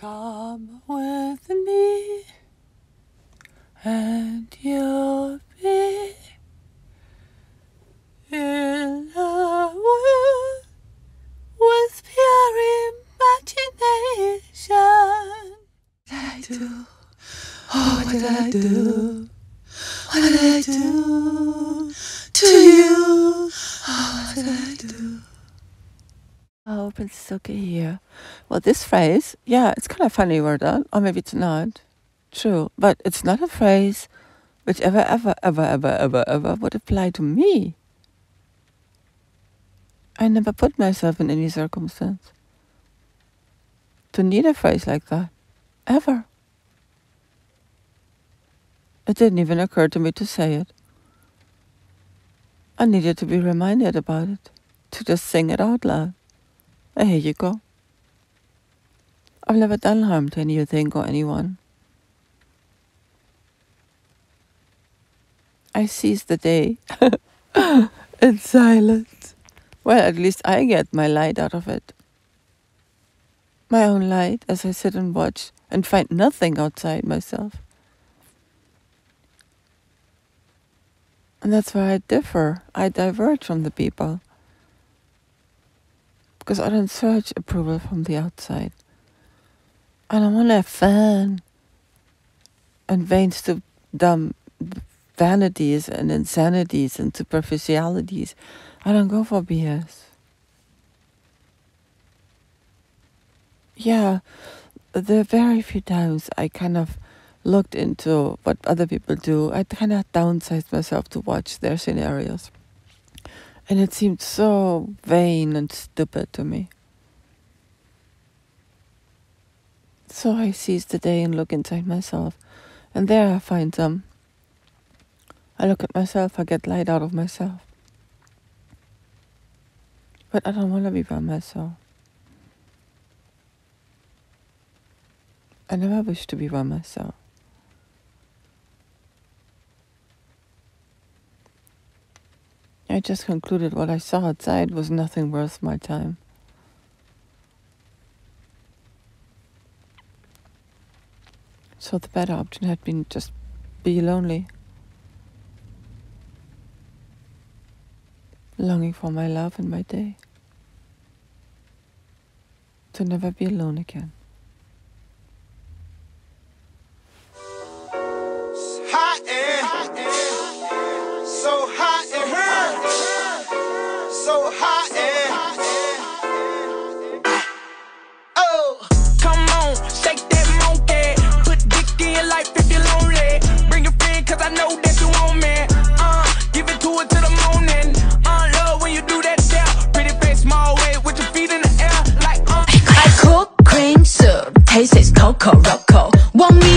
Come with me, and you'll be in a world with pure imagination. What did I do? Oh, what did I do? What did I do to you? Oh, what did I do? I hope it's okay here. Well, this phrase, yeah, it's kind of funny word, or maybe it's not. True, but it's not a phrase which ever, ever, ever, ever, ever, ever would apply to me. I never put myself in any circumstance to need a phrase like that, ever. It didn't even occur to me to say it. I needed to be reminded about it, to just sing it out loud. And here you go. I've never done harm to anything or anyone. I seize the day in silence. Well, at least I get my light out of it. My own light as I sit and watch and find nothing outside myself. And that's where I differ. I diverge from the people because I don't search approval from the outside. I don't want to and veins to dumb vanities and insanities and superficialities. I don't go for BS. Yeah, the very few times I kind of looked into what other people do. I kind of downsized myself to watch their scenarios. And it seemed so vain and stupid to me. So I seize the day and look inside myself, and there I find them. I look at myself, I get light out of myself. But I don't want to be by myself. I never wish to be by myself. I just concluded what I saw outside was nothing worth my time. So the better option had been just be lonely. Longing for my love and my day. To never be alone again. Taste is Coco Roco. me?